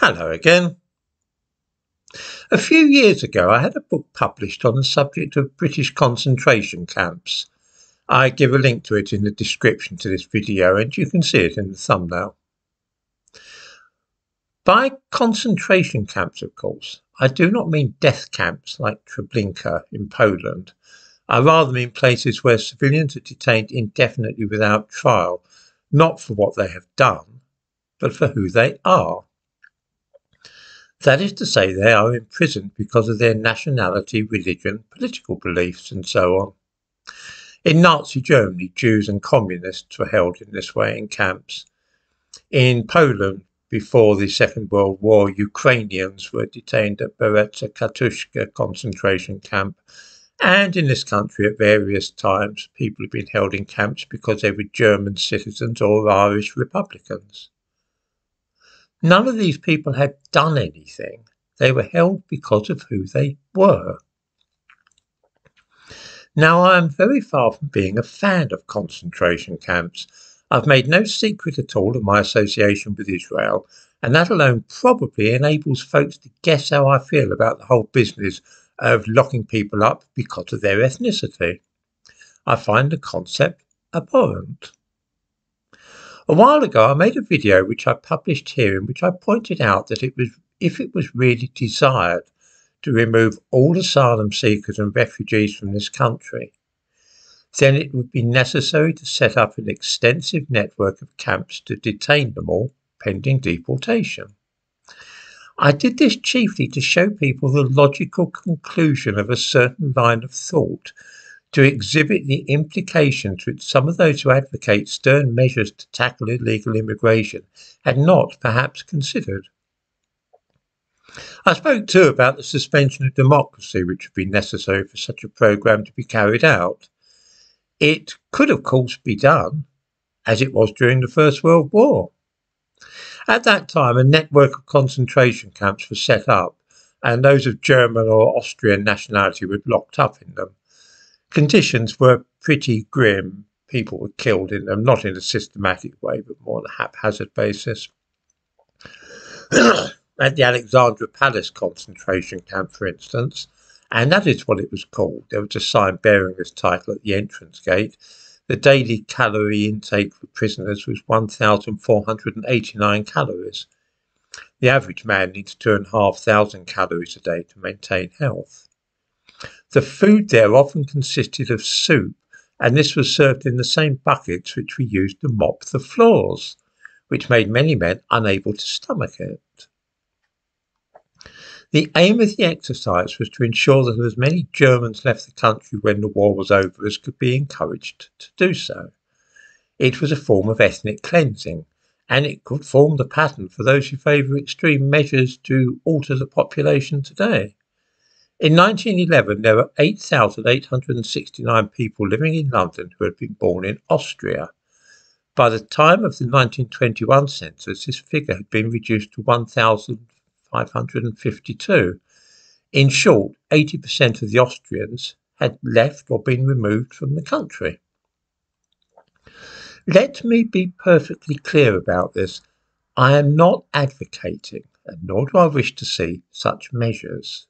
Hello again. A few years ago, I had a book published on the subject of British concentration camps. I give a link to it in the description to this video and you can see it in the thumbnail. By concentration camps, of course, I do not mean death camps like Treblinka in Poland. I rather mean places where civilians are detained indefinitely without trial, not for what they have done, but for who they are. That is to say, they are imprisoned because of their nationality, religion, political beliefs, and so on. In Nazi Germany, Jews and communists were held in this way in camps. In Poland, before the Second World War, Ukrainians were detained at Bereza Kartuska concentration camp. And in this country, at various times, people have been held in camps because they were German citizens or Irish Republicans. None of these people had done anything. They were held because of who they were. Now, I am very far from being a fan of concentration camps. I've made no secret at all of my association with Israel, and that alone probably enables folks to guess how I feel about the whole business of locking people up because of their ethnicity. I find the concept abhorrent. A while ago, I made a video which I published here in which I pointed out that it was, if it was really desired to remove all asylum seekers and refugees from this country, then it would be necessary to set up an extensive network of camps to detain them all pending deportation. I did this chiefly to show people the logical conclusion of a certain line of thought to exhibit the implications which some of those who advocate stern measures to tackle illegal immigration had not perhaps considered. I spoke too about the suspension of democracy which would be necessary for such a programme to be carried out. It could, of course, be done, as it was during the First World War. At that time, a network of concentration camps was set up, and those of German or Austrian nationality were locked up in them conditions were pretty grim. People were killed in them, not in a systematic way, but more on a haphazard basis. At the Alexandra Palace concentration camp, for instance, and that is what it was called. There was a sign bearing this title at the entrance gate. The daily calorie intake for prisoners was 1,489 calories. The average man needs 2,500 calories a day to maintain health. The food there often consisted of soup, and this was served in the same buckets which we used to mop the floors, which made many men unable to stomach it. The aim of the exercise was to ensure that as many Germans left the country when the war was over as could be encouraged to do so. It was a form of ethnic cleansing, and it could form the pattern for those who favour extreme measures to alter the population today. In 1911, there were 8,869 people living in London who had been born in Austria. By the time of the 1921 census, this figure had been reduced to 1,552. In short, 80% of the Austrians had left or been removed from the country. Let me be perfectly clear about this. I am not advocating, and nor do I wish to see, such measures.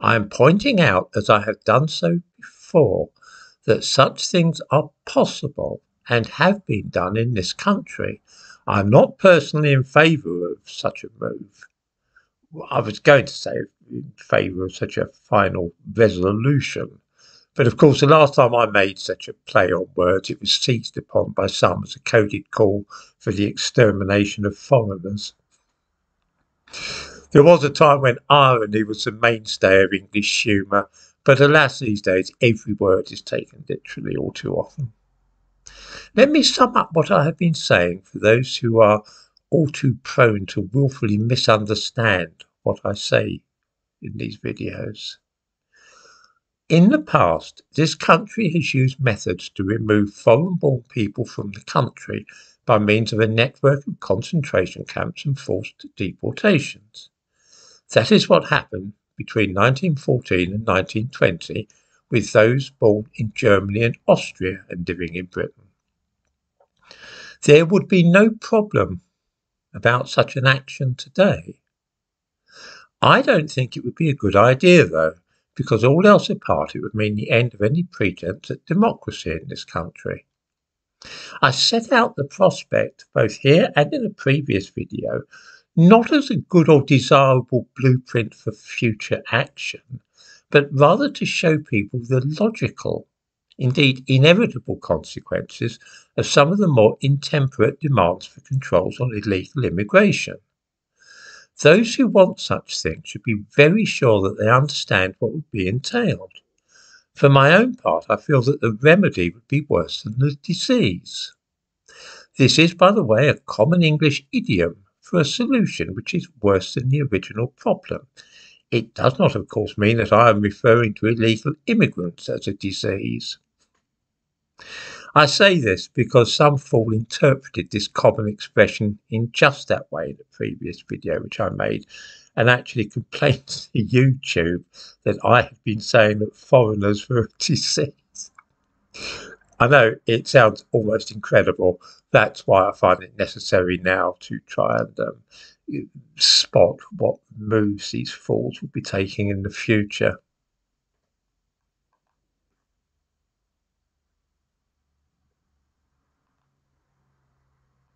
I am pointing out, as I have done so before, that such things are possible and have been done in this country. I am not personally in favour of such a move. I was going to say in favour of such a final resolution. But of course, the last time I made such a play on words, it was seized upon by some as a coded call for the extermination of foreigners. There was a time when irony was the mainstay of English humour, but alas, these days every word is taken literally all too often. Let me sum up what I have been saying for those who are all too prone to wilfully misunderstand what I say in these videos. In the past, this country has used methods to remove foreign born people from the country by means of a network of concentration camps and forced deportations. That is what happened between 1914 and 1920 with those born in Germany and Austria and living in Britain. There would be no problem about such an action today. I don't think it would be a good idea, though, because all else apart, it would mean the end of any pretense at democracy in this country. I set out the prospect, both here and in a previous video, not as a good or desirable blueprint for future action, but rather to show people the logical, indeed inevitable consequences of some of the more intemperate demands for controls on illegal immigration. Those who want such things should be very sure that they understand what would be entailed. For my own part, I feel that the remedy would be worse than the disease. This is, by the way, a common English idiom for a solution which is worse than the original problem. It does not, of course, mean that I am referring to illegal immigrants as a disease. I say this because some fool interpreted this common expression in just that way in the previous video which I made and actually complained to YouTube that I have been saying that foreigners were a disease. I know it sounds almost incredible. That's why I find it necessary now to try and um, spot what moves these fools will be taking in the future.